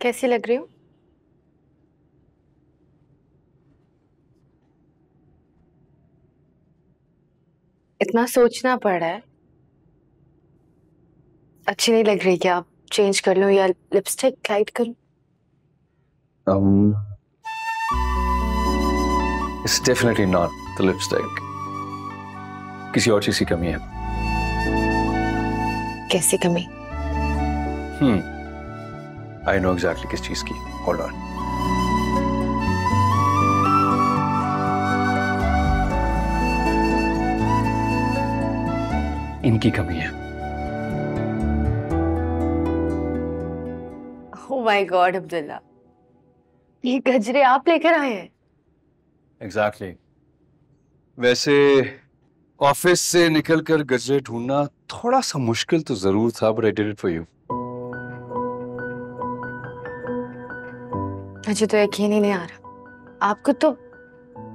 कैसी लग रही हूँ इतना सोचना पड़ रहा है अच्छी नहीं लग रही क्या आप चेंज कर लो या लिपस्टिक लाइट करूँ Um, it's definitely not the lipstick. किसी और चीज़ की कमी है कैसी कमी hmm Hmm. I know exactly किस चीज़ की। Hold on. इनकी कमी है। My god Abdullah. ये गजरे आप लेकर आए हैं। एग्जैक्टली वैसे ऑफ़िस से निकलकर गजरे ढूंढना थोड़ा सा मुश्किल तो ज़रूर था but I did it for you मुझे तो यकीन ही नहीं आ रहा। आपको तो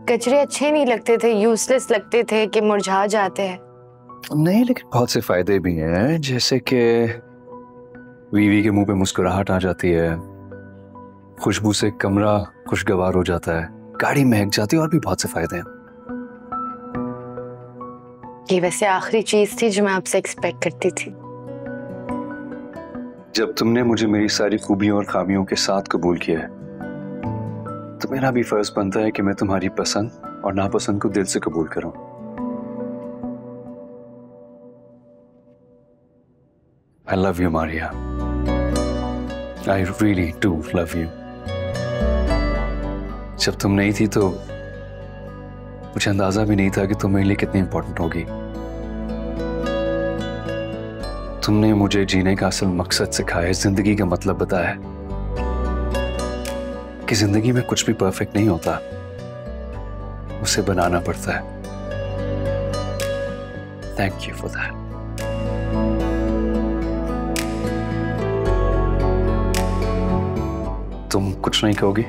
कचरे अच्छे नहीं लगते थे यूजलेस लगते थे कि मुरझा जाते हैं। नहीं लेकिन बहुत से फ़ायदे भी हैं जैसे कि बीवी के मुँह पे मुस्कुराहट आ जाती है खुशबू से कमरा खुशगवार हो जाता है गाड़ी महक जाती है और भी बहुत से फ़ायदे हैं। ये वैसे आखिरी चीज़ थी जो मैं आपसे एक्सपेक्ट करती थी। जब तुमने मुझे मेरी सारी खूबियों और खामियों के साथ कबूल किया है तो मेरा भी फ़र्ज़ बनता है कि मैं तुम्हारी पसंद और नापसंद को दिल से कबूल करूँ I love you, Maria. I really do love you. जब तुम नहीं थी तो मुझे अंदाज़ा भी नहीं था कि तुम मेरे लिए कितनी इंपॉर्टेंट होगी तुमने मुझे जीने का असल मकसद सिखाया ज़िंदगी का मतलब बताया कि ज़िंदगी में कुछ भी परफेक्ट नहीं होता, उसे बनाना पड़ता है। थैंक यू फॉर दैट तुम कुछ नहीं कहोगी?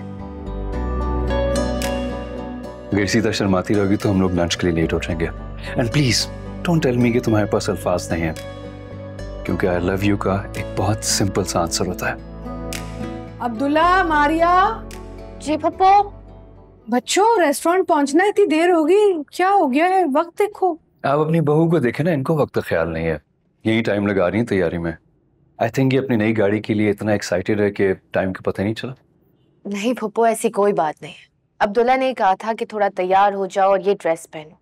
अगर सीधा शर्माती रहोगी तो हम लोग लंच के लिए लेट हो जाएँगे। And please don't tell me कि तुम्हारे पास अल्फाज नहीं है, क्योंकि आई लव यू का एक बहुत सिंपल सा आंसर होता है। अब्दुल्ला, मारिया। जी पप्पो? बच्चों रेस्टोरेंट पहुँचना इतनी देर होगी। क्या हो गया है? वक्त देखो। आप अपनी बहू को देखे ना इनको वक्त का ख्याल नहीं है। यही टाइम लगा रही है तैयारी में। आई थिंक ये अपनी नई गाड़ी के लिए इतना एक्साइटेड है कि टाइम का पता नहीं चला। नहीं पप्पो ऐसी कोई बात नहीं। अब्दुल्ला ने कहा था कि थोड़ा तैयार हो जाओ और ये ड्रेस पहनो।